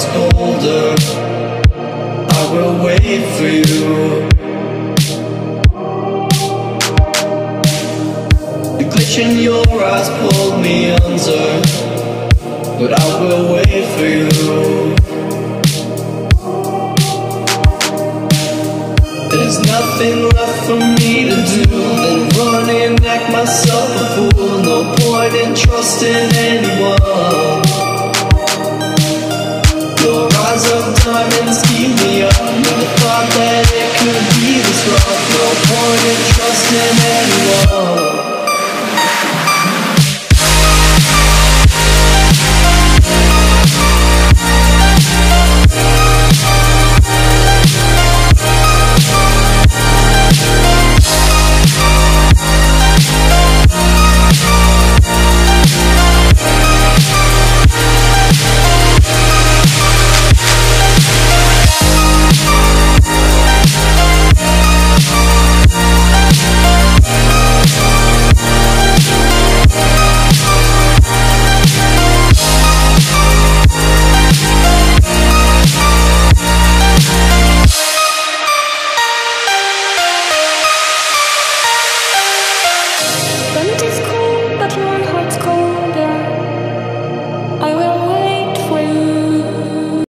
heart's colder. I will wait for you. The glitch in your eyes pulled me under, but I will wait for you. There's nothing left for me to do than run and act myself a fool. No point in trusting diamonds